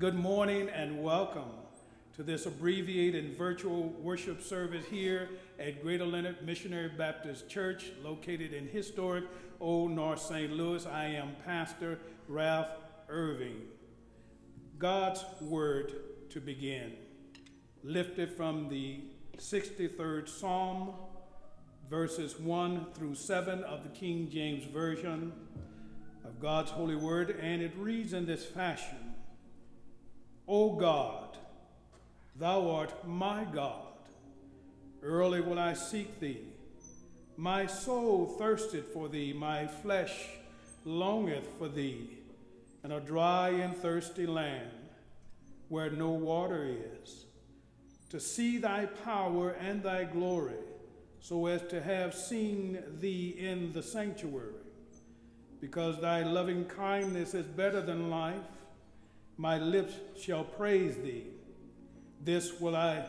Good morning and welcome to this abbreviated virtual worship service here at Greater Leonard Missionary Baptist Church, located in historic Old North St. Louis. I am Pastor Ralph Irving. God's Word to begin, lifted from the 63rd Psalm, verses 1 through 7 of the King James Version of God's holy word, and it reads in this fashion O God, thou art my God. Early will I seek thee. My soul thirsteth for thee, my flesh longeth for thee, in a dry and thirsty land where no water is, to see thy power and thy glory, so as to have seen thee in the sanctuary. Because thy loving kindness is better than life, my lips shall praise thee. This will I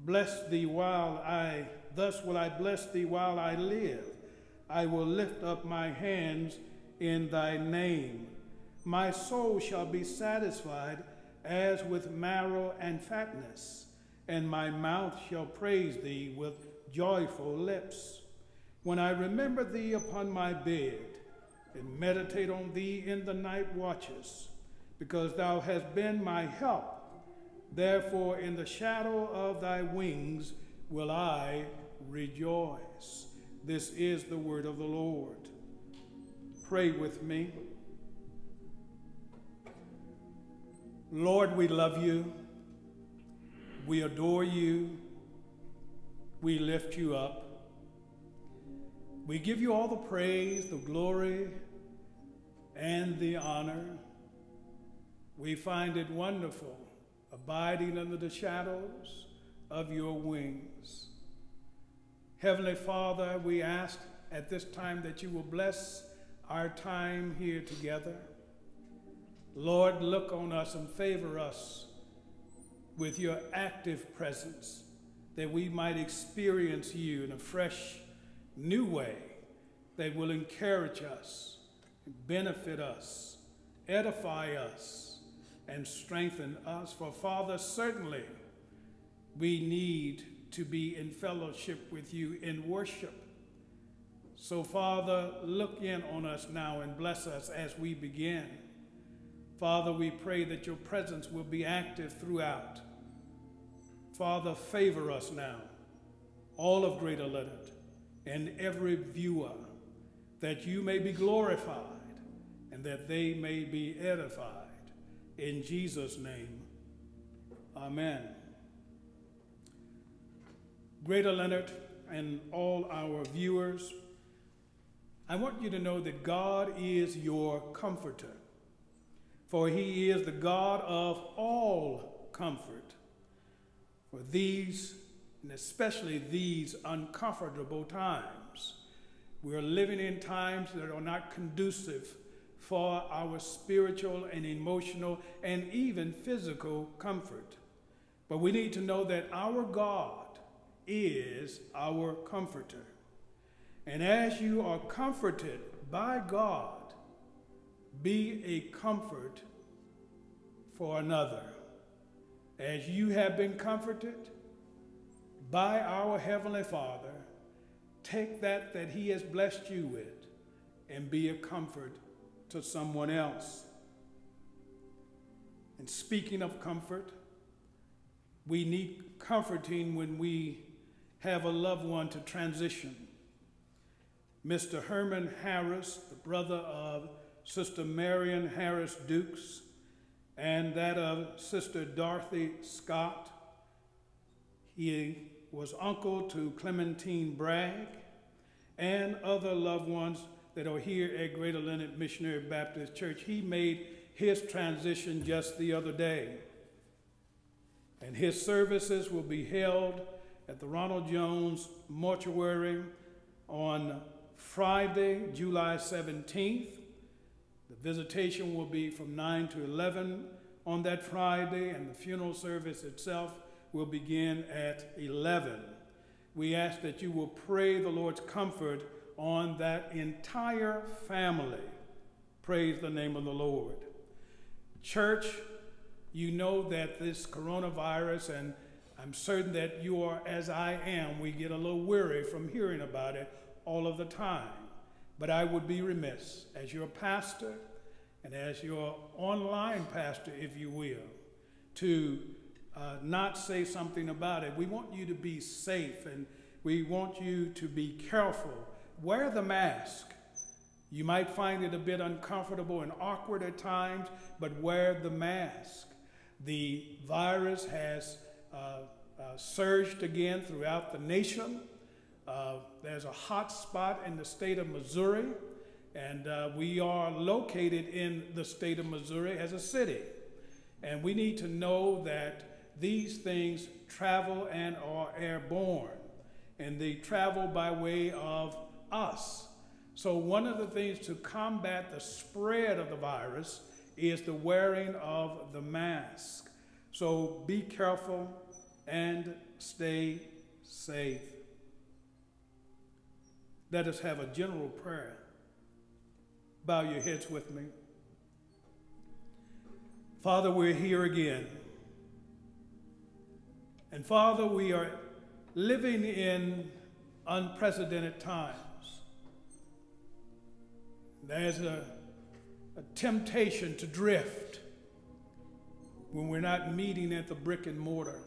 bless thee while I, thus will I bless thee while I live. I will lift up my hands in thy name. My soul shall be satisfied as with marrow and fatness, and my mouth shall praise thee with joyful lips. When I remember thee upon my bed, and meditate on thee in the night watches, because thou hast been my help. Therefore, in the shadow of thy wings will I rejoice. This is the word of the Lord. Pray with me. Lord, we love you. We adore you. We lift you up. We give you all the praise, the glory, and the honor. We find it wonderful abiding under the shadows of your wings. Heavenly Father, we ask at this time that you will bless our time here together. Lord, look on us and favor us with your active presence that we might experience you in a fresh, new way that will encourage us, benefit us, edify us and strengthen us. For Father, certainly we need to be in fellowship with you in worship. So, Father, look in on us now and bless us as we begin. Father, we pray that your presence will be active throughout. Father, favor us now, all of Greater Leonard, and every viewer, that you may be glorified and that they may be edified. In Jesus' name, amen. Greater Leonard and all our viewers, I want you to know that God is your comforter, for he is the God of all comfort. For these, and especially these uncomfortable times, we're living in times that are not conducive for our spiritual and emotional and even physical comfort. But we need to know that our God is our comforter. And as you are comforted by God, be a comfort for another. As you have been comforted by our Heavenly Father, take that that He has blessed you with and be a comfort to someone else. And speaking of comfort, we need comforting when we have a loved one to transition. Mr. Herman Harris, the brother of Sister Marion Harris Dukes, and that of Sister Dorothy Scott. He was uncle to Clementine Bragg and other loved ones that are here at Greater Leonard Missionary Baptist Church. He made his transition just the other day. And his services will be held at the Ronald Jones Mortuary on Friday, July 17th. The visitation will be from 9 to 11 on that Friday, and the funeral service itself will begin at 11. We ask that you will pray the Lord's comfort on that entire family. Praise the name of the Lord. Church, You know that this coronavirus, and I'm certain that you are as I am, we get a little weary from hearing about it all of the time. But I would be remiss as your pastor and as your online pastor, if you will, to uh, not say something about it. We want you to be safe and we want you to be careful. Wear the mask. You might find it a bit uncomfortable and awkward at times, but wear the mask. The virus has uh, uh, surged again throughout the nation. Uh, there's a hot spot in the state of Missouri, and uh, we are located in the state of Missouri as a city. And we need to know that these things travel and are airborne, and they travel by way of us. So, one of the things to combat the spread of the virus is the wearing of the mask. So, be careful and stay safe. Let us have a general prayer. Bow your heads with me. Father, we're here again. And Father, we are living in unprecedented times. There's a, a temptation to drift when we're not meeting at the brick and mortar.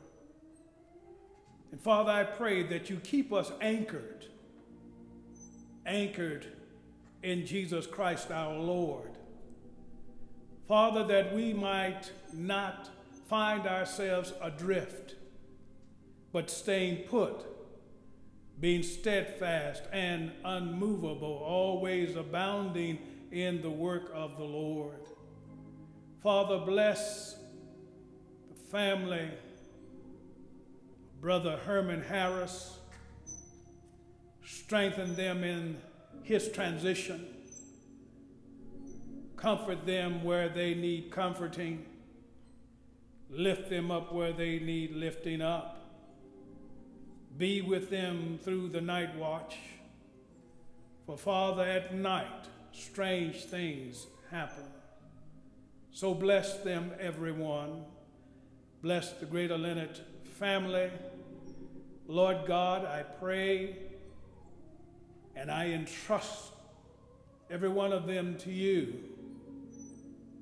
And Father, I pray that you keep us anchored, anchored in Jesus Christ our Lord. Father, that we might not find ourselves adrift but staying put, being steadfast and unmovable, always abounding in the work of the Lord. Father, bless the family, Brother Herman Harris, strengthen them in his transition, comfort them where they need comforting, lift them up where they need lifting up. Be with them through the night watch. For, Father, at night, strange things happen. So bless them, everyone. Bless the Greater Leonard family. Lord God, I pray and I entrust every one of them to you.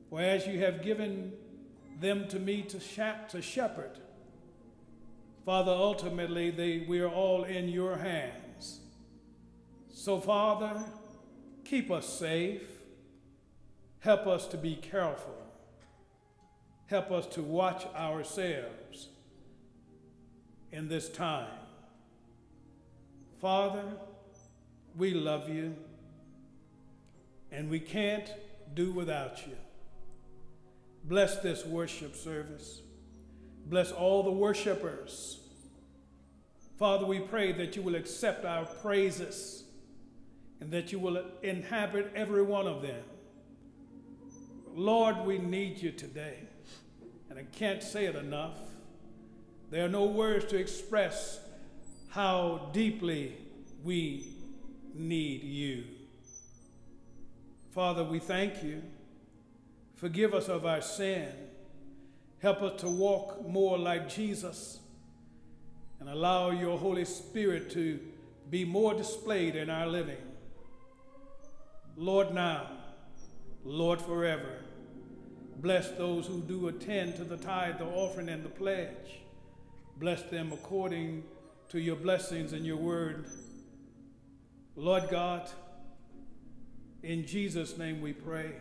For as you have given them to me to, to shepherd, Father, ultimately, they, we are all in your hands. So, Father, keep us safe. Help us to be careful. Help us to watch ourselves in this time. Father, we love you, and we can't do without you. Bless this worship service. Bless all the worshipers. Father, we pray that you will accept our praises and that you will inhabit every one of them. Lord, we need you today, and I can't say it enough. There are no words to express how deeply we need you. Father, we thank you. Forgive us of our sin. Help us to walk more like Jesus and allow your Holy Spirit to be more displayed in our living. Lord, now, Lord, forever. Bless those who do attend to the tithe, the offering, and the pledge. Bless them according to your blessings and your word. Lord God, in Jesus' name we pray,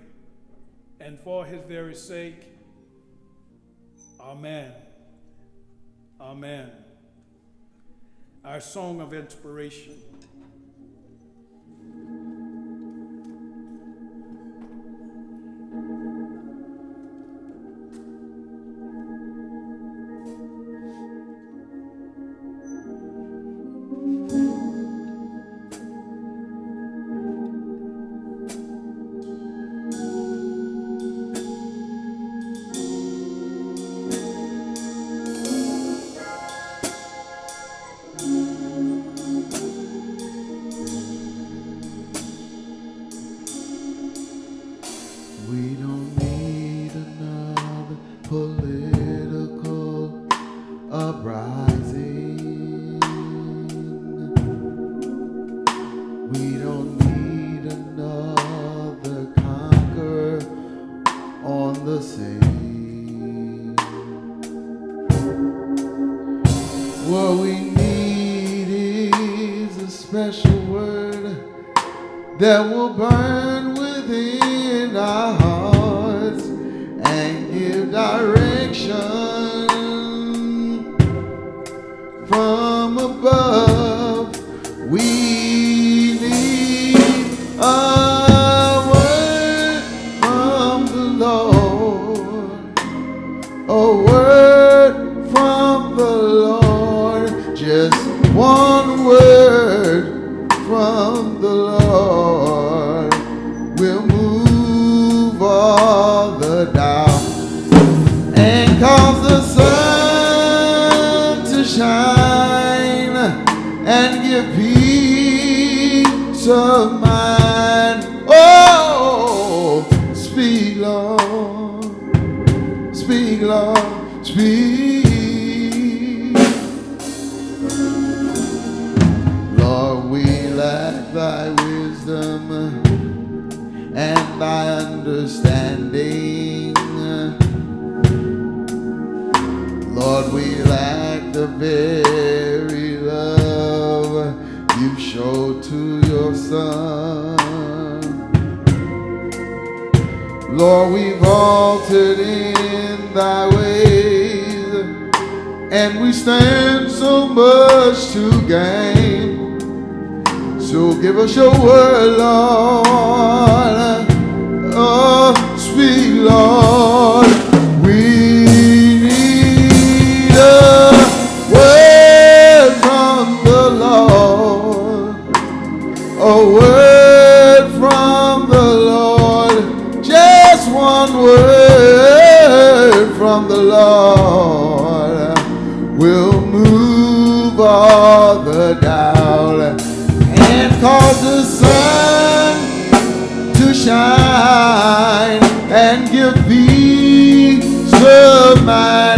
and for his very sake, Amen. Amen. Our song of inspiration. Of mine. Oh, speak, Lord, speak, Lord, speak. Lord, we lack thy wisdom and thy understanding. Lord, we lack the very son. Lord, we've altered in thy ways, and we stand so much to gain. So give us your word, Lord. Oh, sweet Lord. A word from the Lord. Just one word from the Lord will move all the doubt and cause the sun to shine and give peace of mind.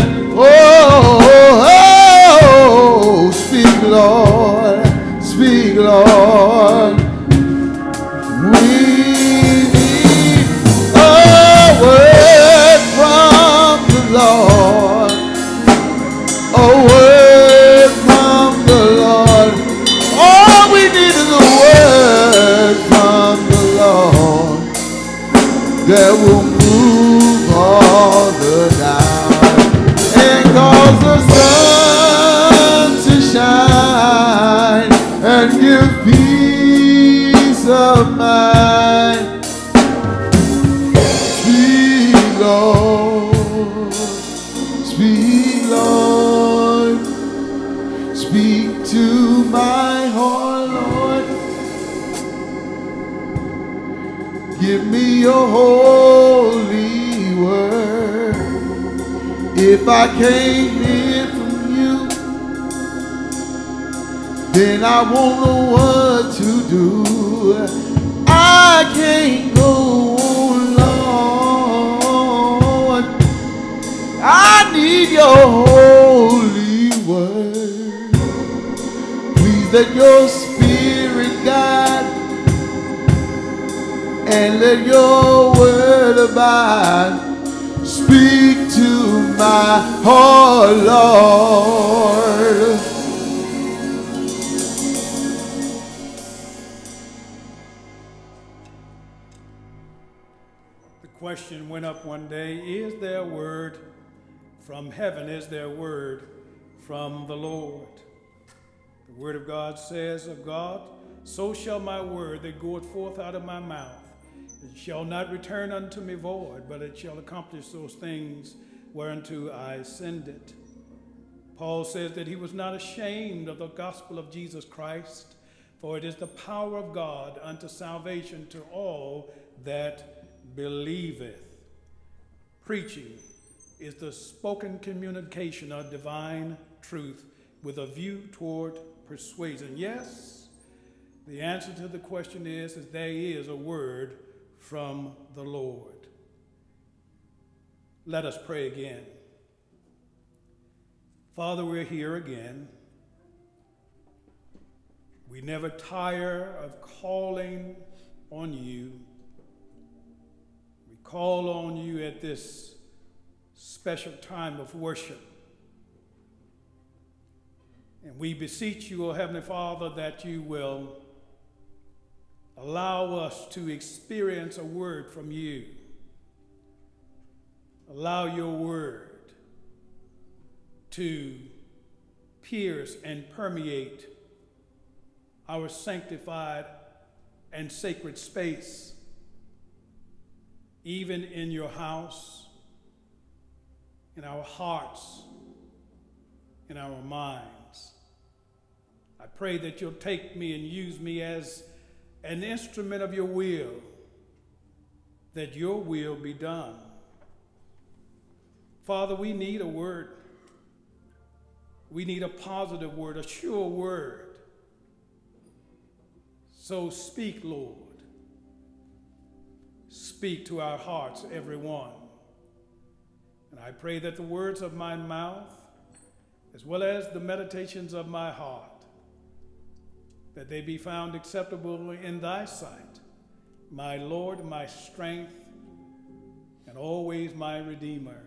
Heaven? Is there word from the Lord? The word of God says of God, So shall my word that goeth forth out of my mouth. It shall not return unto me void, but it shall accomplish those things whereunto I send it. Paul says that he was not ashamed of the gospel of Jesus Christ, for it is the power of God unto salvation to all that believeth. Preaching is the spoken communication of divine truth with a view toward persuasion. Yes, the answer to the question is, is there is a word from the Lord. Let us pray again. Father, we're here again. We never tire of calling on you. We call on you at this special time of worship. And we beseech you, O Heavenly Father, that you will allow us to experience a word from you. Allow your word to pierce and permeate our sanctified and sacred space, even in your house, in our hearts, in our minds. I pray that you'll take me and use me as an instrument of your will, that your will be done. Father, we need a word. We need a positive word, a sure word so speak, Lord. Speak to our hearts, everyone. And I pray that the words of my mouth, as well as the meditations of my heart, that they be found acceptable in thy sight, my Lord, my strength, and always my Redeemer.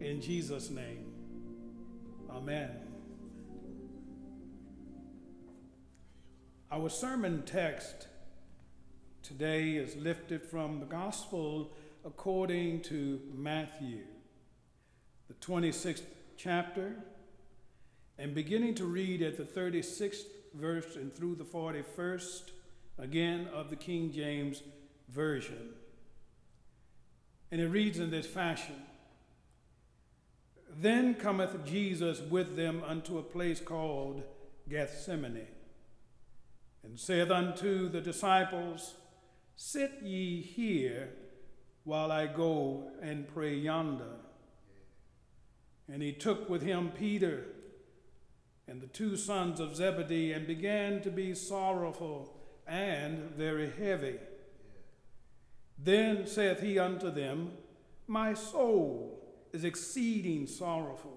In Jesus' name, amen. Our sermon text today is lifted from the Gospel according to Matthew, the 26th chapter, and beginning to read at the 36th verse and through the 41st, again of the King James Version. And it reads in this fashion Then cometh Jesus with them unto a place called Gethsemane and saith unto the disciples, Sit ye here while I go and pray yonder. And he took with him Peter and the two sons of Zebedee and began to be sorrowful and very heavy. Then saith he unto them, My soul is exceeding sorrowful,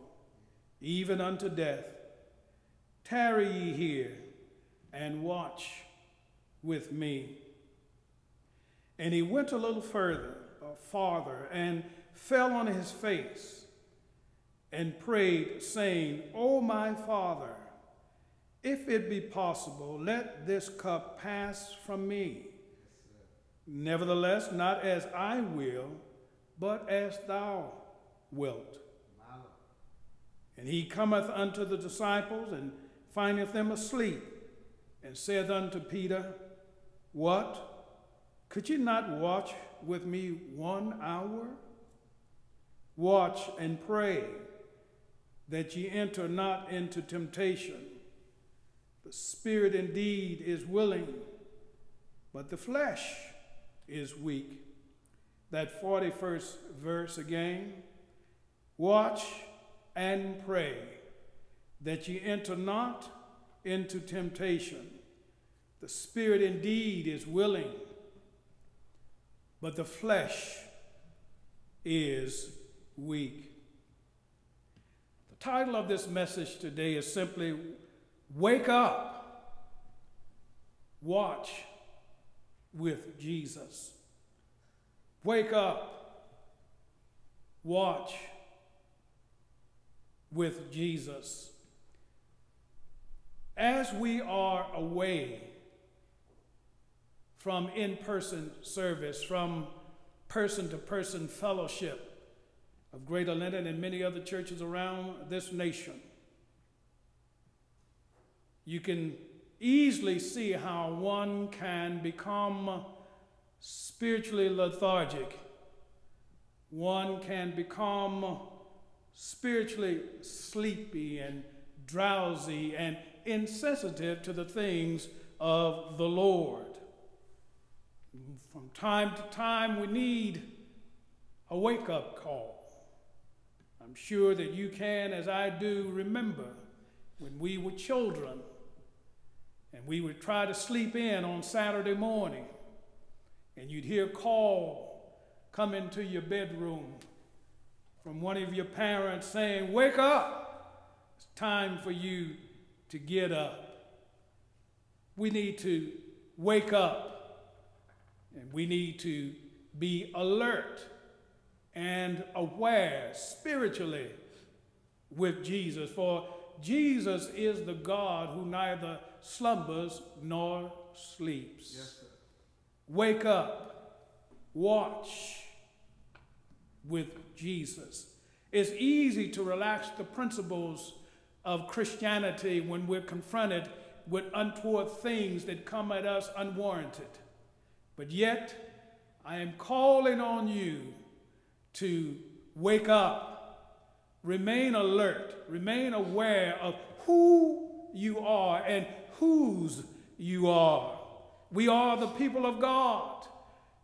even unto death. Tarry ye here and watch with me. And he went a little further, or farther, and fell on his face and prayed, saying, O my Father, if it be possible, let this cup pass from me. Nevertheless, not as I will, but as thou wilt. And he cometh unto the disciples and findeth them asleep and saith unto Peter, What? Could ye not watch with me one hour? Watch and pray that ye enter not into temptation. The spirit indeed is willing, but the flesh is weak. That 41st verse again. Watch and pray that ye enter not into temptation. The spirit indeed is willing, but the flesh is weak. Title of this message today is simply Wake Up, Watch with Jesus. Wake up, watch with Jesus as we are away from in person service, from person to person fellowship of Greater Leonard and many other churches around this nation, you can easily see how one can become spiritually lethargic. One can become spiritually sleepy and drowsy and insensitive to the things of the Lord. From time to time, we need a wake up call. I'm sure that you can, as I do, remember when we were children and we would try to sleep in on Saturday morning and you'd hear a call come into your bedroom from one of your parents saying, Wake up! It's time for you to get up. We need to wake up and we need to be alert and aware spiritually with Jesus. For Jesus is the God who neither slumbers nor sleeps. Yes, sir. Wake up, watch with Jesus. It's easy to relax the principles of Christianity when we're confronted with untoward things that come at us unwarranted. But yet, I am calling on you to wake up, remain alert, remain aware of who you are and whose you are. We are the people of God,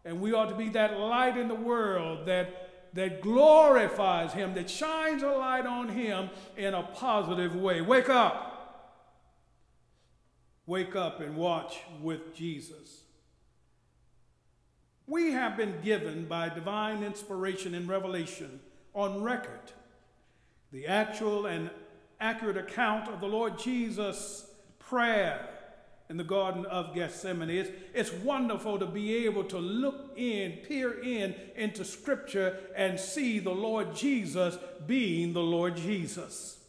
and we ought to be that light in the world that, that glorifies Him, that shines a light on Him in a positive way. Wake up. Wake up and watch with Jesus. We have been given by divine inspiration and revelation on record the actual and accurate account of the Lord Jesus' prayer in the Garden of Gethsemane. It's, it's wonderful to be able to look in, peer in into Scripture and see the Lord Jesus being the Lord Jesus.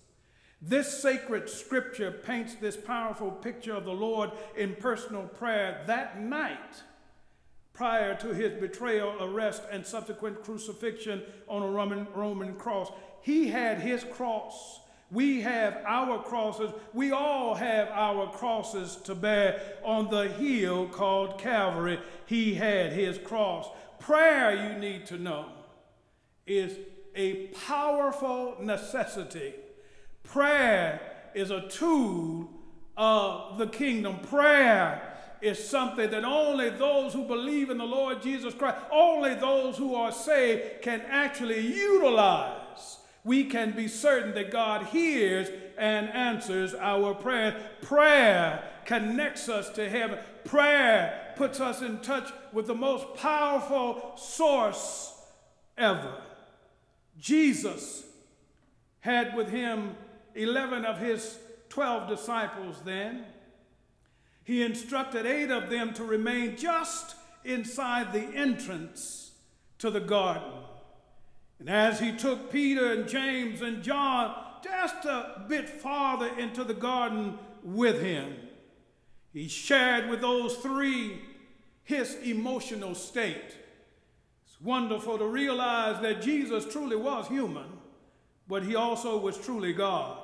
This sacred scripture paints this powerful picture of the Lord in personal prayer that night prior to his betrayal, arrest, and subsequent crucifixion on a Roman, Roman cross. He had his cross. We have our crosses. We all have our crosses to bear on the hill called Calvary. He had his cross. Prayer, you need to know, is a powerful necessity. Prayer is a tool of the kingdom. Prayer is something that only those who believe in the Lord Jesus Christ, only those who are saved can actually utilize. We can be certain that God hears and answers our prayer. Prayer connects us to heaven. Prayer puts us in touch with the most powerful source ever. Jesus had with him 11 of his 12 disciples then. He instructed eight of them to remain just inside the entrance to the garden. And as he took Peter and James and John just a bit farther into the garden with him, he shared with those three his emotional state. It's wonderful to realize that Jesus truly was human, but he also was truly God.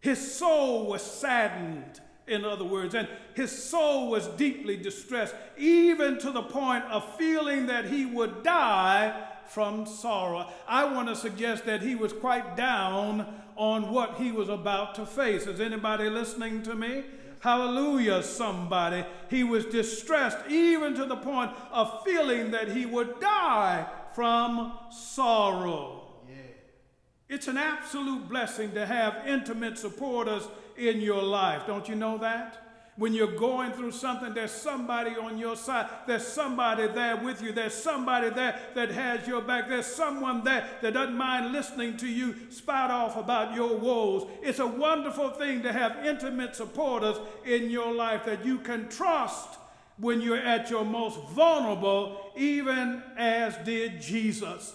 His soul was saddened in other words. And his soul was deeply distressed, even to the point of feeling that he would die from sorrow. I want to suggest that he was quite down on what he was about to face. Is anybody listening to me? Hallelujah, somebody. He was distressed even to the point of feeling that he would die from sorrow. Yeah. It's an absolute blessing to have intimate supporters in your life. Don't you know that? When you're going through something, there's somebody on your side. There's somebody there with you. There's somebody there that has your back. There's someone there that doesn't mind listening to you spout off about your woes. It's a wonderful thing to have intimate supporters in your life that you can trust when you're at your most vulnerable, even as did Jesus.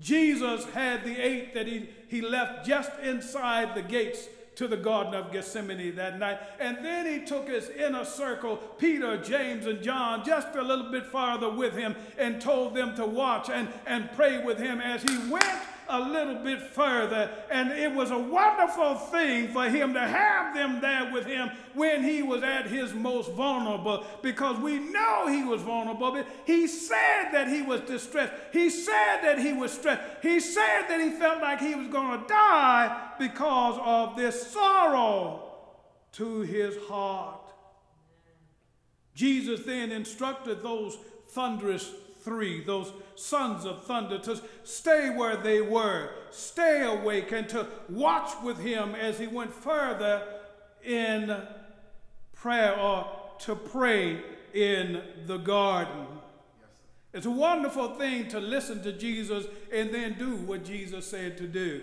Jesus had the eight that he, he left just inside the gates to the Garden of Gethsemane that night. And then he took his inner circle, Peter, James, and John, just a little bit farther with him and told them to watch and, and pray with him as he went a little bit further. And it was a wonderful thing for him to have them there with him when he was at his most vulnerable because we know he was vulnerable. But he said that he was distressed. He said that he was stressed. He said that he felt like he was going to die because of this sorrow to his heart. Jesus then instructed those thunderous three, those sons of thunder, to stay where they were, stay awake, and to watch with him as he went further in prayer or to pray in the garden. It's a wonderful thing to listen to Jesus and then do what Jesus said to do.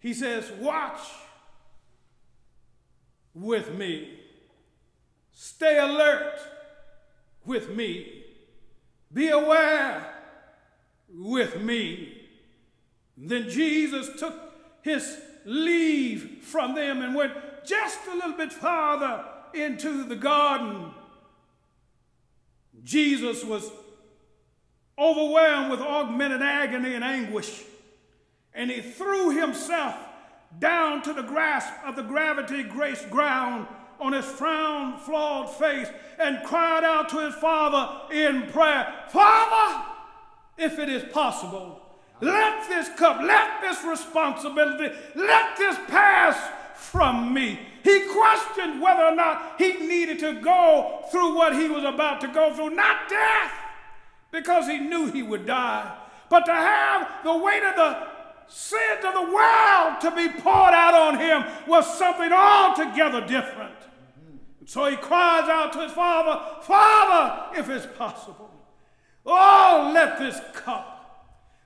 He says, Watch with me. Stay alert with me. Be aware with me. Then Jesus took his leave from them and went just a little bit farther into the garden. Jesus was overwhelmed with augmented agony and anguish, and he threw himself down to the grasp of the gravity graced ground on his frown flawed face and cried out to his father in prayer Father, if it is possible, let this cup, let this responsibility, let this pass from me. He questioned whether or not he needed to go through what he was about to go through, not death, because he knew he would die, but to have the weight of the sins of the world to be poured out on him was something altogether different. So he cries out to his father, Father, if it's possible, oh, let this cup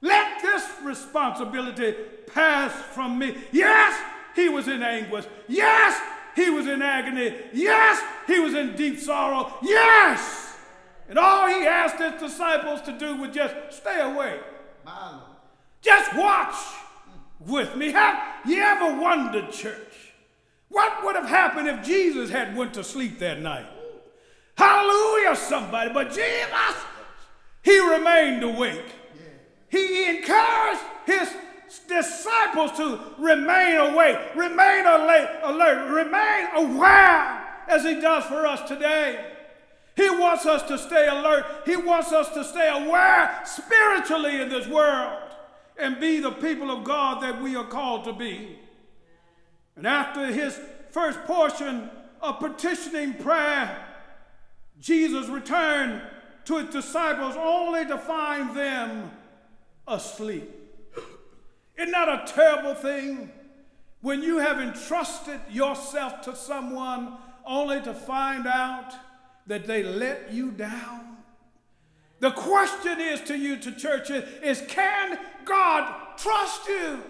let this responsibility pass from me. Yes, he was in anguish. Yes, he was in agony. Yes, he was in deep sorrow. Yes. And all he asked his disciples to do was just stay away. Just watch with me. Have you ever wondered, church, what would have happened if Jesus had went to sleep that night? Hallelujah, somebody. But Jesus, he remained awake he encouraged his disciples to remain awake, remain alert, alert, remain aware as he does for us today. He wants us to stay alert. He wants us to stay aware spiritually in this world and be the people of God that we are called to be. And after his first portion of petitioning prayer, Jesus returned to his disciples only to find them asleep. Isn't that a terrible thing? When you have entrusted yourself to someone only to find out that they let you down. The question is to you, to churches, is can God trust you?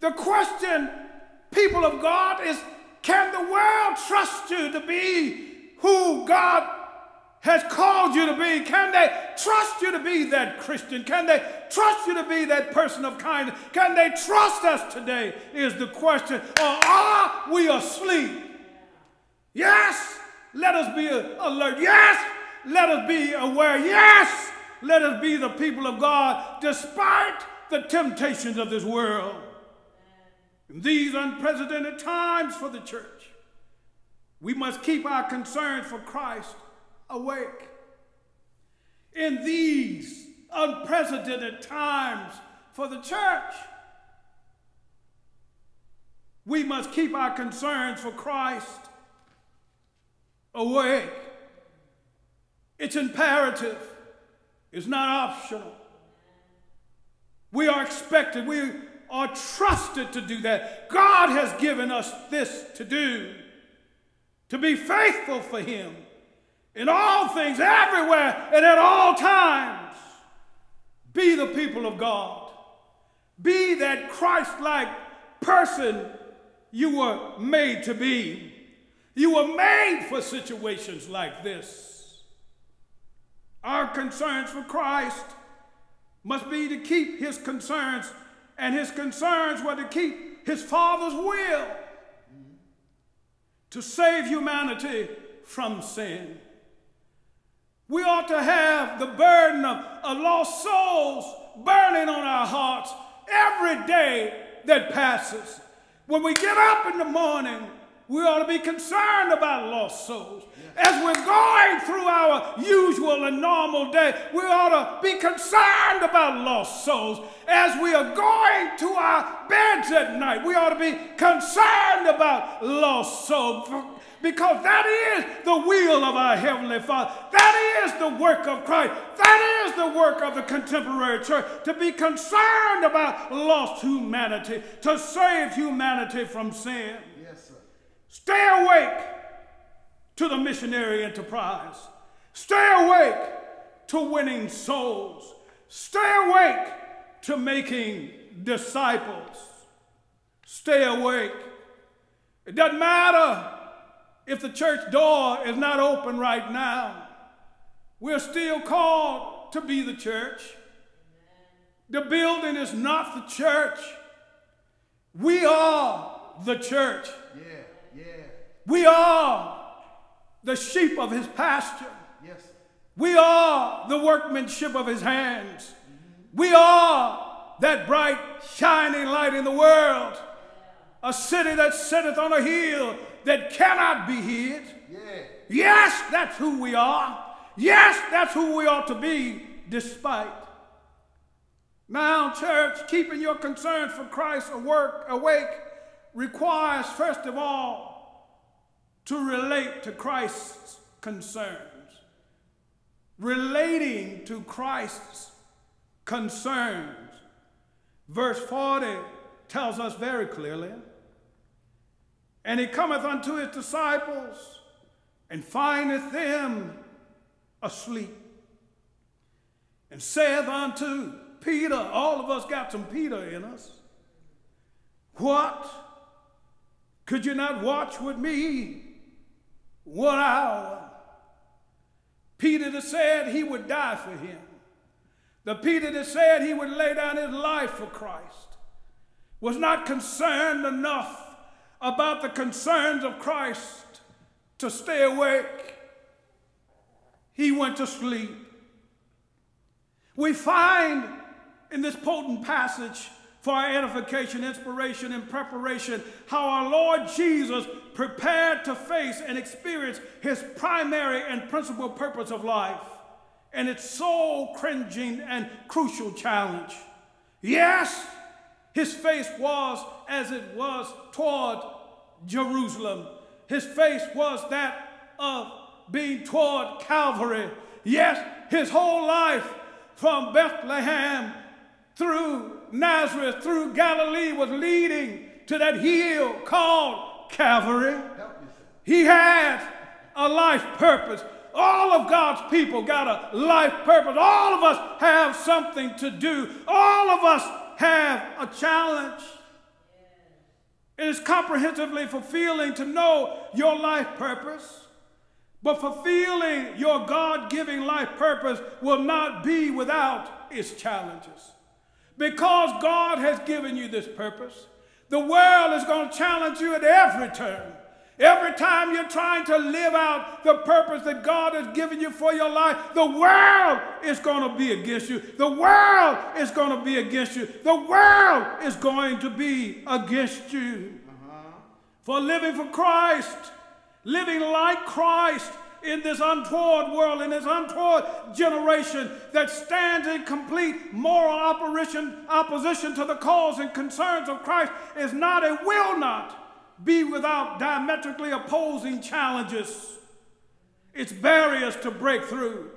The question, people of God, is can the world trust you to be who God has called you to be, can they trust you to be that Christian? Can they trust you to be that person of kindness? Can they trust us today? Is the question. Or are we asleep? Yes, let us be alert. Yes, let us be aware. Yes, let us be the people of God despite the temptations of this world. In these unprecedented times for the church, we must keep our concerns for Christ awake. In these unprecedented times for the church, we must keep our concerns for Christ awake. It's imperative, it's not optional. We are expected, we are trusted to do that. God has given us this to do, to be faithful for Him in all things, everywhere, and at all times. Be the people of God. Be that Christ like person you were made to be. You were made for situations like this. Our concerns for Christ must be to keep his concerns, and his concerns were to keep his Father's will to save humanity from sin. We ought to have the burden of, of lost souls burning on our hearts every day that passes. When we get up in the morning, we ought to be concerned about lost souls. As we're going through our usual and normal day, we ought to be concerned about lost souls. As we are going to our beds at night, we ought to be concerned about lost souls because that is the will of our Heavenly Father. That is the work of Christ. That is the work of the contemporary church to be concerned about lost humanity, to save humanity from sin. Stay awake to the missionary enterprise. Stay awake to winning souls. Stay awake to making disciples. Stay awake. It doesn't matter if the church door is not open right now. We're still called to be the church. The building is not the church. We are the church. We are the sheep of his pasture. Yes. We are the workmanship of his hands. We are that bright, shining light in the world. A city that sitteth on a hill that cannot be hid. Yeah. Yes, that's who we are. Yes, that's who we ought to be, despite. Now, church, keeping your concerns for Christ awake requires, first of all, to relate to Christ's concerns. Relating to Christ's concerns. Verse 40 tells us very clearly And he cometh unto his disciples and findeth them asleep, and saith unto Peter, all of us got some Peter in us. What? Could you not watch with me one hour? Peter that said he would die for him. The Peter that said he would lay down his life for Christ was not concerned enough about the concerns of Christ to stay awake. He went to sleep. We find in this potent passage for our edification, inspiration, and preparation how our Lord Jesus prepared to face and experience his primary and principal purpose of life and its soul cringing and crucial challenge. Yes, his face was as it was toward Jerusalem. His face was that of being toward Calvary. Yes, his whole life from Bethlehem through Nazareth, through Galilee, was leading to that hill called Calvary. He had a life purpose. All of God's people got a life purpose. All of us have something to do. All of us have a challenge. It is comprehensively fulfilling to know your life purpose. But fulfilling your God giving life purpose will not be without its challenges. Because God has given you this purpose, the world is going to challenge you at every turn. Every time you're trying to live out the purpose that God has given you for your life, the world is going to be against you. The world is going to be against you. The world is going to be against you. Uh-huh. For living for Christ, living like Christ in this untoward world, in this untoward generation that stands in complete moral opposition, opposition to the cause and concerns of Christ is not and will not be without diametrically opposing challenges. It's barriers to break through.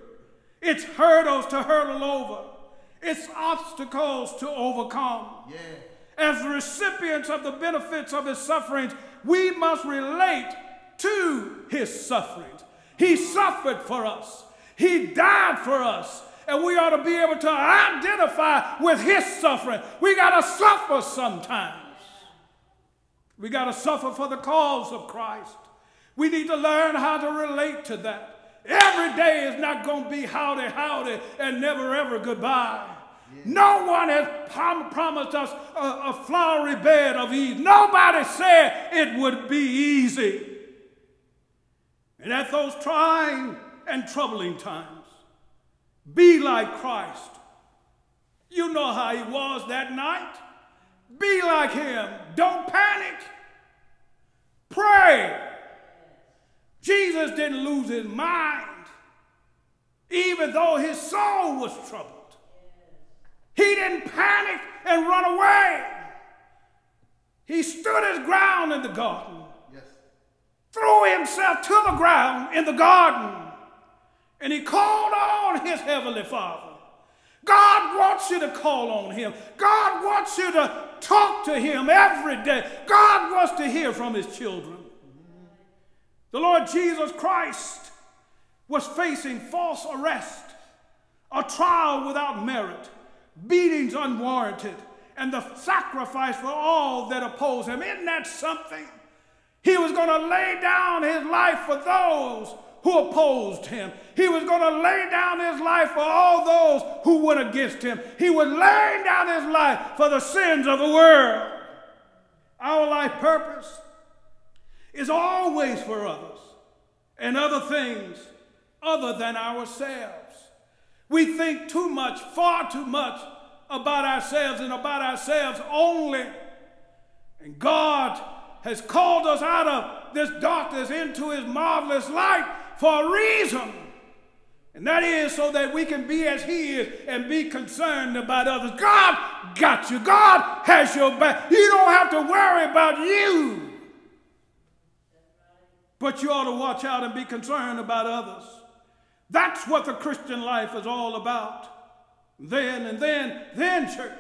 It's hurdles to hurdle over. It's obstacles to overcome. Yeah. As recipients of the benefits of his sufferings, we must relate to his sufferings. He suffered for us. He died for us. And we ought to be able to identify with his suffering. We got to suffer sometimes. We got to suffer for the cause of Christ. We need to learn how to relate to that. Every day is not going to be howdy, howdy, and never, ever goodbye. Yeah. No one has prom promised us a, a flowery bed of ease. Nobody said it would be easy. And at those trying and troubling times, be like Christ. You know how he was that night. Be like him. Don't panic. Pray. Jesus didn't lose his mind, even though his soul was troubled. He didn't panic and run away. He stood his ground in the garden. Threw himself to the ground in the garden, and he called on his heavenly Father. God wants you to call on him. God wants you to talk to him every day. God wants to hear from his children. The Lord Jesus Christ was facing false arrest, a trial without merit, beatings unwarranted, and the sacrifice for all that oppose him. Isn't that something? He was going to lay down his life for those who opposed him. He was going to lay down his life for all those who went against him. He was laying down his life for the sins of the world. Our life purpose is always for others and other things other than ourselves. We think too much, far too much about ourselves and about ourselves only. And God has called us out of this darkness into his marvelous light for a reason. And that is so that we can be as he is and be concerned about others. God got you. God has your back. You don't have to worry about you. But you ought to watch out and be concerned about others. That's what the Christian life is all about. Then and then, then, church,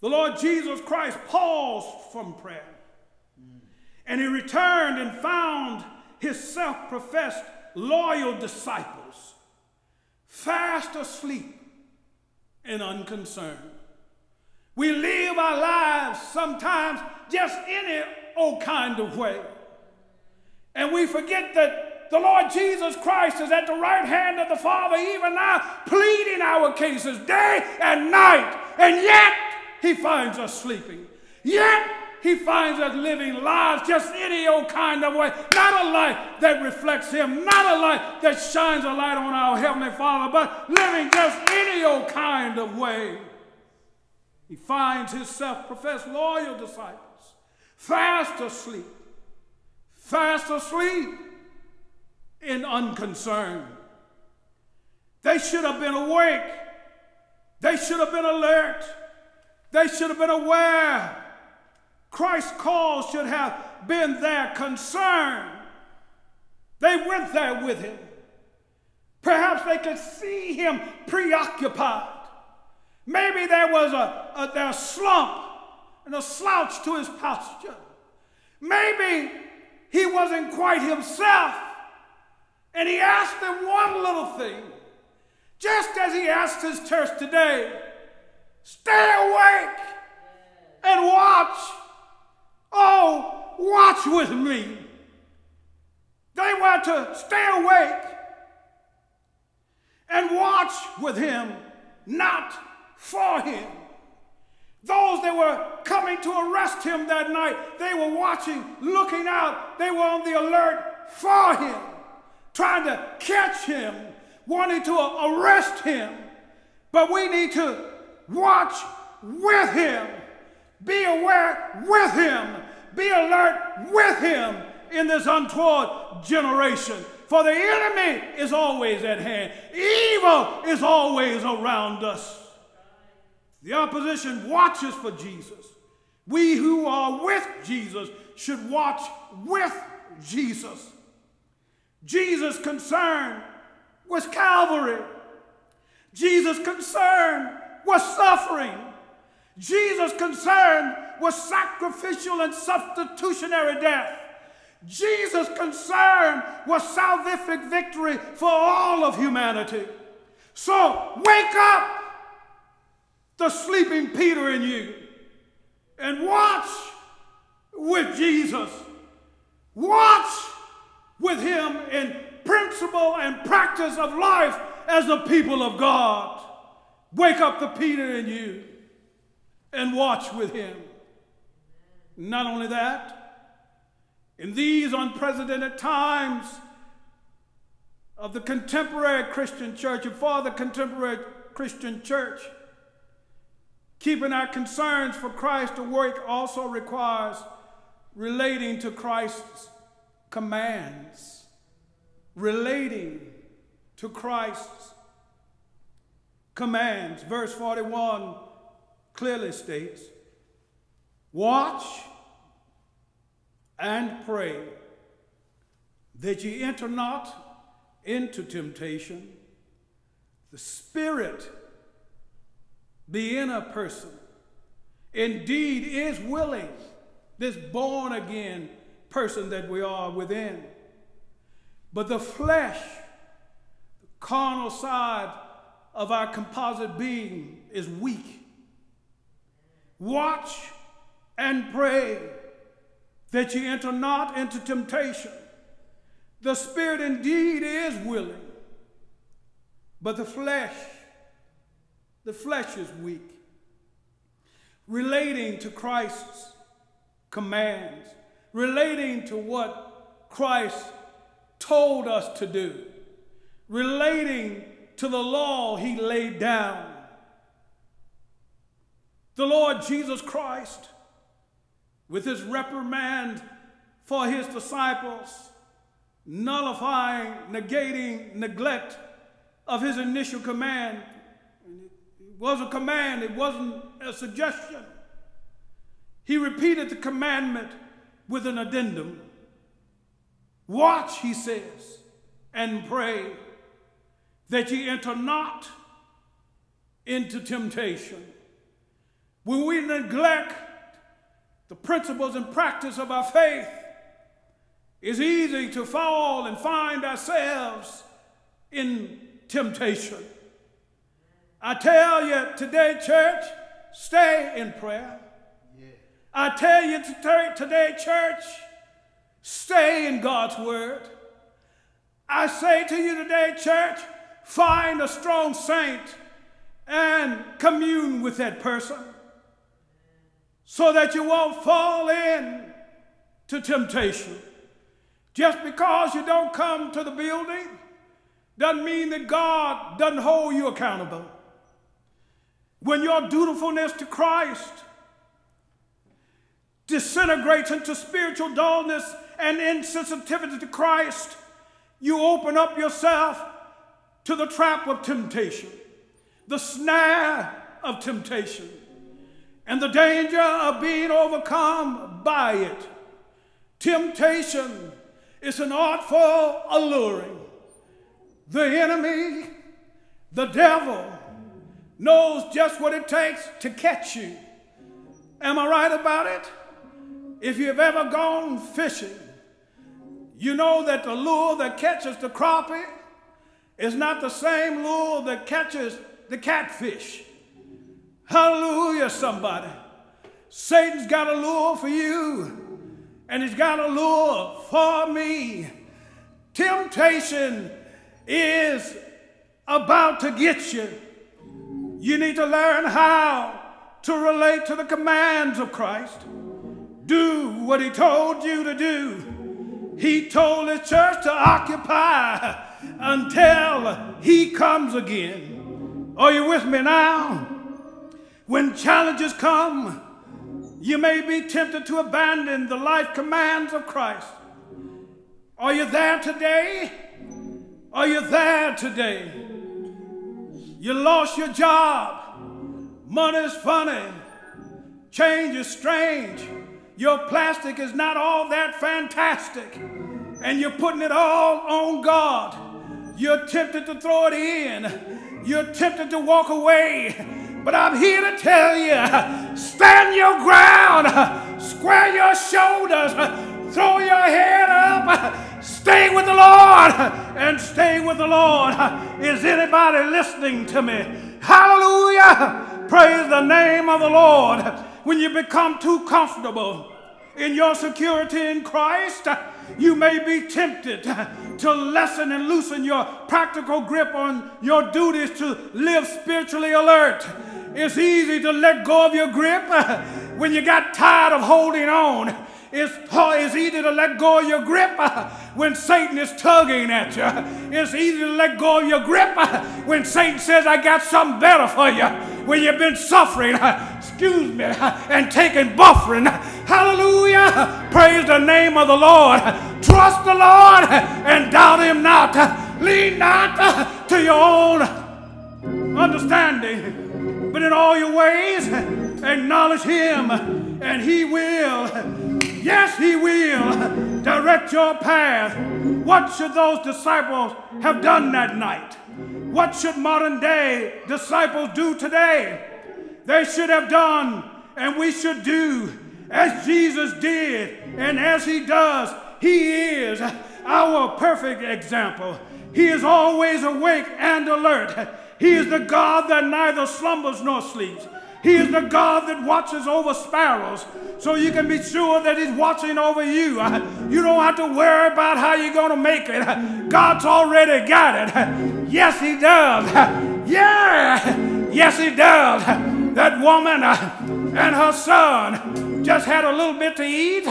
the Lord Jesus Christ paused from prayer. And he returned and found his self professed loyal disciples fast asleep and unconcerned. We live our lives sometimes just any old kind of way. And we forget that the Lord Jesus Christ is at the right hand of the Father, even now, pleading our cases day and night. And yet, He finds us sleeping. Yet, He finds us living lives just any old kind of way. Not a life that reflects Him, not a life that shines a light on our Heavenly Father, but living just any old kind of way. He finds His self professed loyal disciples fast asleep fast asleep in unconcern. They should have been awake. They should have been alert. They should have been aware. Christ's cause should have been their concern. They went there with him. Perhaps they could see him preoccupied. Maybe there was a, a, a slump and a slouch to his posture. Maybe he wasn't quite himself. And he asked them one little thing, just as he asked his church today stay awake and watch. Oh, watch with me. They were to stay awake and watch with him, not for him. Those that were coming to arrest him that night, they were watching, looking out. They were on the alert for him, trying to catch him, wanting to arrest him. But we need to watch with him, be aware with him, be alert with him in this untoward generation. For the enemy is always at hand, evil is always around us. The opposition watches for Jesus. We who are with Jesus should watch with Jesus. Jesus' concern was Calvary. Jesus' concern was suffering. Jesus' concern was sacrificial and substitutionary death. Jesus' concern was salvific victory for all of humanity. So wake up the sleeping Peter in you and watch with Jesus. Watch with him in principle and practice of life as the people of God. Wake up the Peter in you and watch with him. Not only that, in these unprecedented times of the contemporary Christian church and for the contemporary Christian church, Keeping our concerns for Christ to work also requires relating to Christ's commands. Relating to Christ's commands. Verse 41 clearly states Watch and pray that ye enter not into temptation. The Spirit the inner person, indeed is willing, this born again person that we are within. But the flesh, the carnal side of our composite being is weak. Watch and pray that ye enter not into temptation. The spirit indeed is willing, but the flesh, the flesh is weak. Relating to Christ's commands, relating to what Christ told us to do, relating to the law he laid down. The Lord Jesus Christ, with his reprimand for his disciples, nullifying, negating neglect of his initial command. It was a command, it wasn't a suggestion. He repeated the commandment with an addendum. Watch, he says, and pray that ye enter not into temptation. When we neglect the principles and practice of our faith, it's easy to fall and find ourselves in temptation. I tell you today, church, stay in prayer. Yeah. I tell you today, church, stay in God's word. I say to you today, church, find a strong saint and commune with that person so that you won't fall in to temptation. Just because you don't come to the building doesn't mean that God doesn't hold you accountable. When your dutifulness to Christ disintegrates into spiritual dullness and insensitivity to Christ, you open up yourself to the trap of temptation, the snare of temptation and the danger of being overcome by it. Temptation is an artful alluring. The enemy, the devil, knows just what it takes to catch you. Am I right about it? If you've ever gone fishing, you know that the lure that catches the crappie is not the same lure that catches the catfish. Hallelujah, somebody. Satan's got a lure for you, and he's got a lure for me. Temptation is about to get you. You need to learn how to relate to the commands of Christ. Do what he told you to do. He told his church to occupy until he comes again. Are you with me now? When challenges come, you may be tempted to abandon the life commands of Christ. Are you there today? Are you there today? You lost your job. Money's funny. Change is strange. Your plastic is not all that fantastic. And you're putting it all on God. You're tempted to throw it in. You're tempted to walk away. But I'm here to tell you stand your ground, square your shoulders, throw your head up, stay with the Lord, and stay with the Lord. Is anybody listening to me? Hallelujah! Praise the name of the Lord. When you become too comfortable in your security in Christ, you may be tempted to lessen and loosen your practical grip on your duties to live spiritually alert it's easy to let go of your grip when you got tired of holding on. It's, it's easy to let go of your grip when Satan is tugging at you. It's easy to let go of your grip when Satan says, I got something better for you. When you've been suffering, excuse me, and taking buffering. Hallelujah. Praise the name of the Lord. Trust the Lord and doubt him not. Lean not to your own understanding but in all your ways, acknowledge Him, and He will, yes, He will, direct your path. What should those disciples have done that night? What should modern day disciples do today? They should have done, and we should do as Jesus did, and as He does. He is our perfect example. He is always awake and alert. He is the God that neither slumbers nor sleeps. He is the God that watches over sparrows. So you can be sure that He's watching over you. You don't have to worry about how you're going to make it. God's already got it. Yes, He does. Yeah. Yes, He does. That woman uh, and her son just had a little bit to eat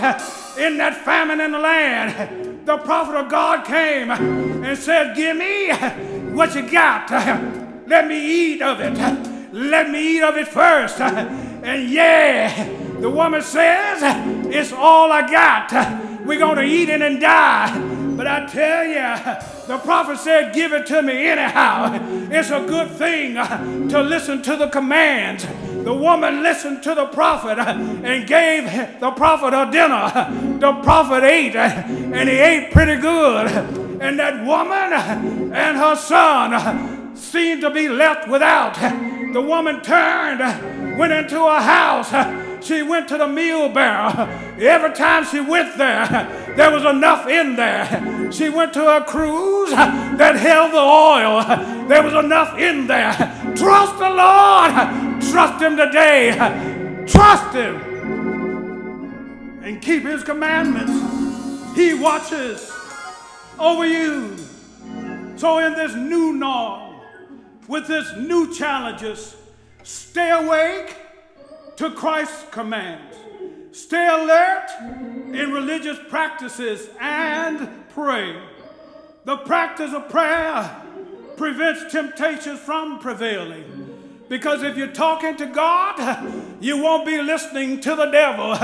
in that famine in the land. The prophet of God came and said, Give me what you got. Let me eat of it. Let me eat of it first. And yeah, the woman says, It's all I got. We're going to eat it and die. But I tell you, the prophet said, Give it to me anyhow. It's a good thing uh, to listen to the commands. The woman listened to the prophet uh, and gave the prophet a dinner. The prophet ate, uh, and he ate pretty good. And that woman and her son seemed to be left without. The woman turned, went into her house. She went to the meal barrel. Every time she went there, there was enough in there. She went to a cruse that held the oil. There was enough in there. Trust the Lord. Trust Him today. Trust Him. And keep His commandments. He watches over you. So, in this new norm, with this new challenges, stay awake to Christ's commands. Stay alert in religious practices and pray. The practice of prayer prevents temptations from prevailing. Because if you're talking to God, you won't be listening to the devil.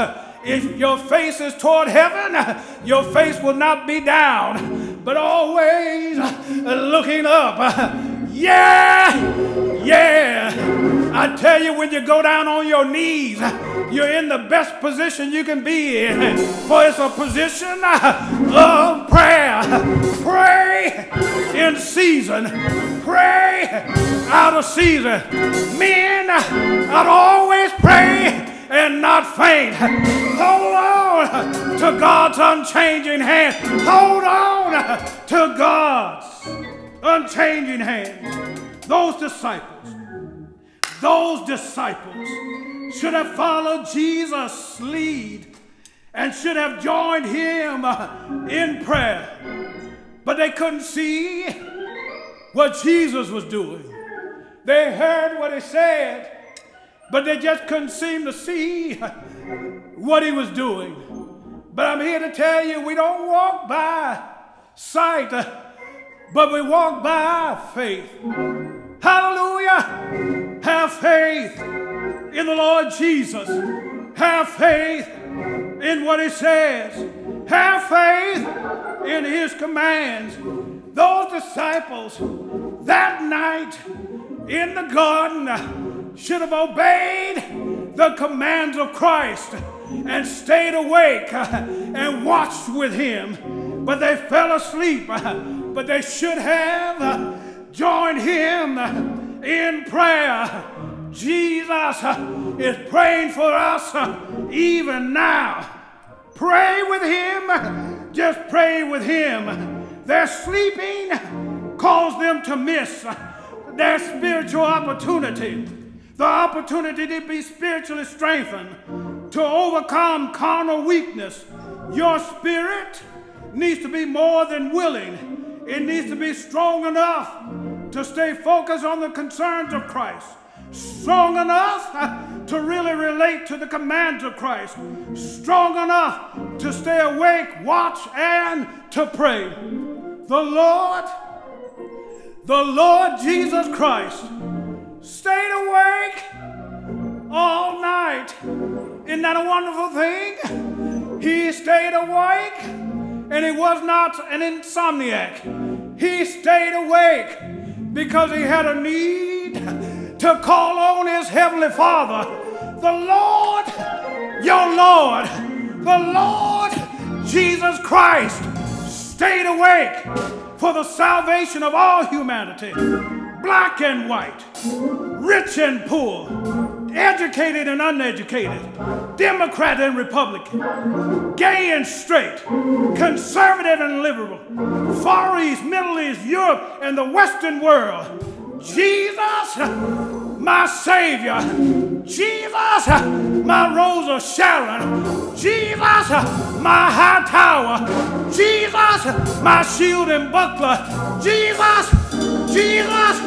If your face is toward heaven, your face will not be down, but always looking up. Yeah, yeah. I tell you, when you go down on your knees, you're in the best position you can be in. For it's a position of prayer. Pray in season, pray out of season. Men ought always pray and not faint. Hold on to God's unchanging hand. Hold on to God's unchanging hand. Those disciples, those disciples should have followed Jesus' lead and should have joined him uh, in prayer. But they couldn't see what Jesus was doing. They heard what he said, but they just couldn't seem to see what he was doing. But I'm here to tell you we don't walk by sight, uh, but we walk by faith. Hallelujah! Have faith in the Lord Jesus. Have faith in what he says. Have faith in his commands. Those disciples that night in the garden should have obeyed the commands of Christ and stayed awake and watched with him. But they fell asleep. But they should have joined him in prayer. Jesus is praying for us even now. Pray with him. Just pray with him. Their sleeping caused them to miss their spiritual opportunity, the opportunity to be spiritually strengthened, to overcome carnal weakness. Your spirit needs to be more than willing, it needs to be strong enough to stay focused on the concerns of Christ, strong enough to really relate to the commands of Christ, strong enough to stay awake, watch, and to pray. The Lord the Lord Jesus Christ stayed awake all night. Isn't that a wonderful thing? He stayed awake and he was not an insomniac. He stayed awake because he had a need to call on his heavenly Father. The Lord, your Lord, the Lord Jesus Christ stayed awake for the salvation of all humanity, black and white, rich and poor, educated and uneducated, Democrat and Republican, gay and straight, conservative and liberal, Far East, Middle East, Europe, and the Western world. Jesus, my Savior, Jesus, my rose of Sharon. Jesus, my high tower. Jesus, my shield and buckler. Jesus, Jesus,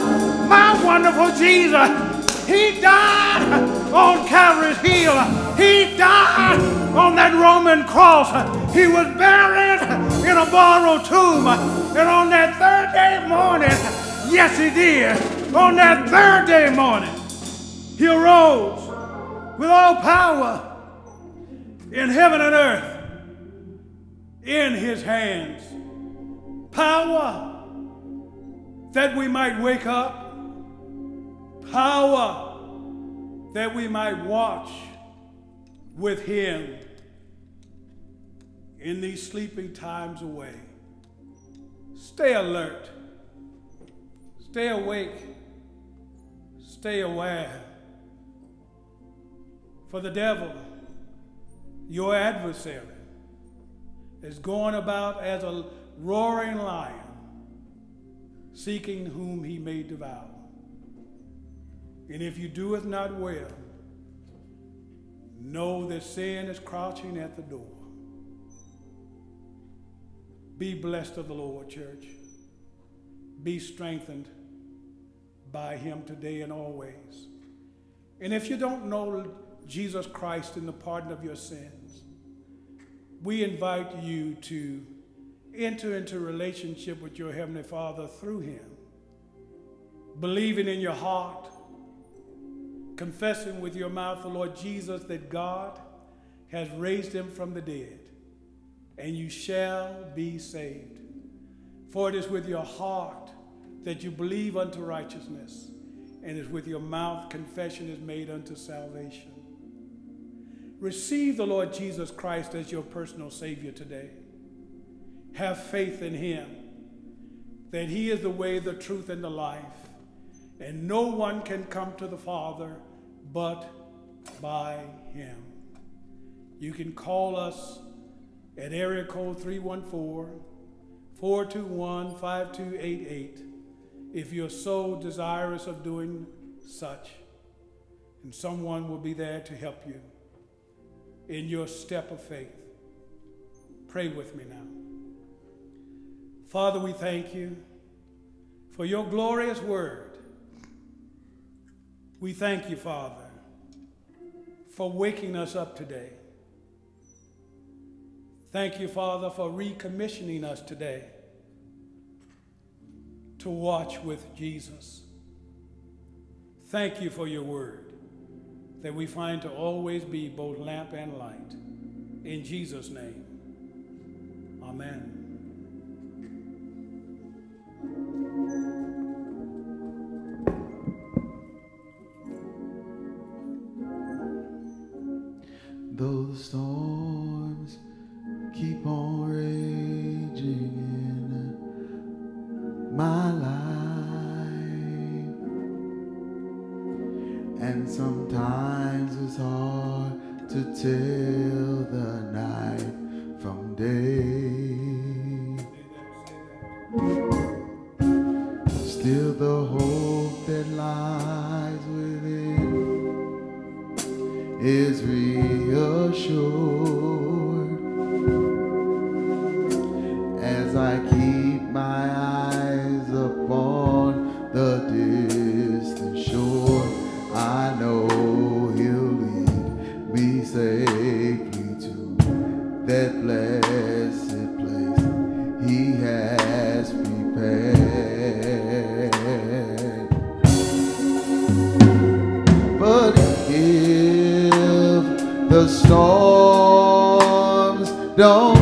my wonderful Jesus. He died on Calvary's hill. He died on that Roman cross. He was buried in a borrowed tomb. And on that third day morning, yes, he did. On that third day morning, he arose with all power in heaven and earth in his hands. Power that we might wake up, power that we might watch with him in these sleeping times away. Stay alert, stay awake, stay aware. For the devil, your adversary, is going about as a roaring lion, seeking whom he may devour. And if you do it not well, know that sin is crouching at the door. Be blessed of the Lord, church. Be strengthened by him today and always. And if you don't know Jesus Christ in the pardon of your sins, we invite you to enter into relationship with your Heavenly Father through Him. Believing in your heart, confessing with your mouth the Lord Jesus that God has raised Him from the dead, and you shall be saved. For it is with your heart that you believe unto righteousness, and it is with your mouth confession is made unto salvation. Receive the Lord Jesus Christ as your personal Savior today. Have faith in Him, that He is the way, the truth, and the life, and no one can come to the Father but by Him. You can call us at area code 314 421 5288 if you're so desirous of doing such, and someone will be there to help you in your step of faith. Pray with me now. Father, we thank you for your glorious word. We thank you, Father, for waking us up today. Thank you, Father, for recommissioning us today to watch with Jesus. Thank you for your word that we find to always be both lamp and light. In Jesus' name, amen. Though is reassured. As I keep my eyes don't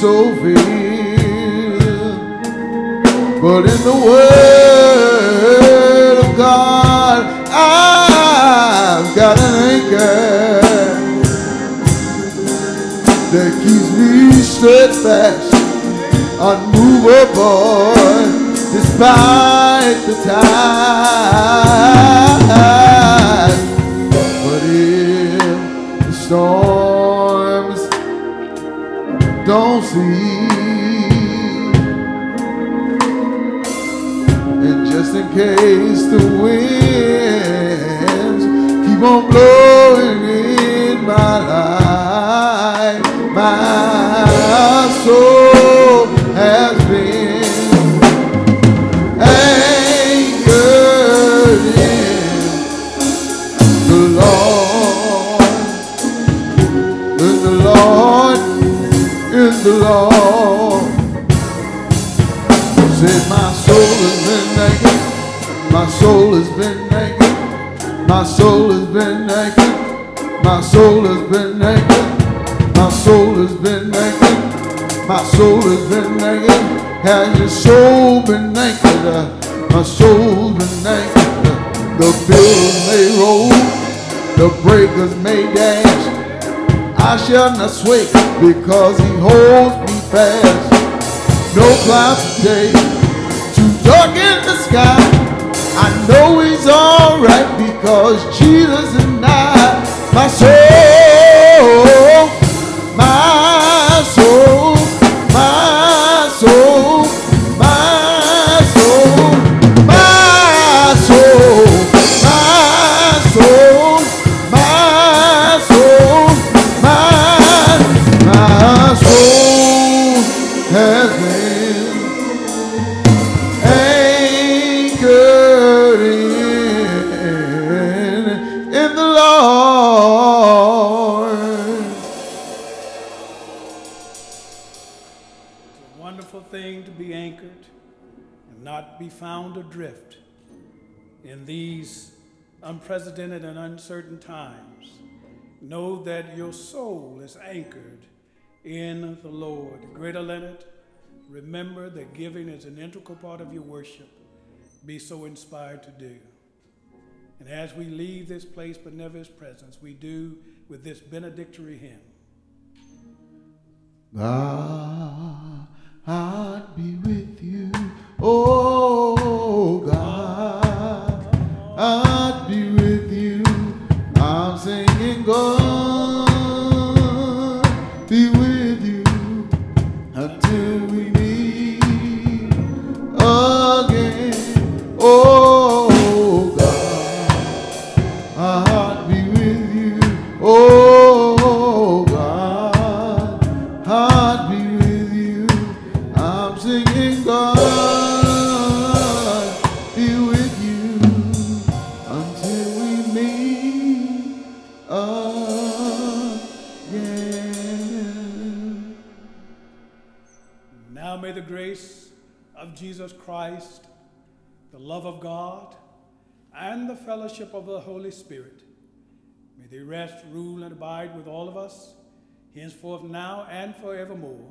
so fierce. But in the Word of God, I've got an anchor that keeps me steadfast, unmovable, despite the tide. But if the storms don't cease, and just in case the winds keep on blowing in my life, soul has been naked, my soul has been naked, my soul has been naked, my soul has been naked. Has your soul been naked? Uh, My soul's been naked. Uh, The billows may roll, the breakers may dash. I shall not sway because he holds me fast. No clouds today, too dark in the sky. I know he's alright because Jesus and I, my soul, thing to be anchored and not be found adrift in these unprecedented and uncertain times. Know that your soul is anchored in the Lord. Greater Leonard, remember that giving is an integral part of your worship. Be so inspired to do. And as we leave this place but never his presence, we do with this benedictory hymn. Ah. God be with you, oh God. God Jesus Christ, the love of God, and the fellowship of the Holy Spirit may they rest, rule, and abide with all of us, henceforth, now, and forevermore.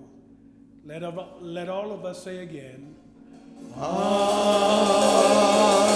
Let, let all of us say again, Amen.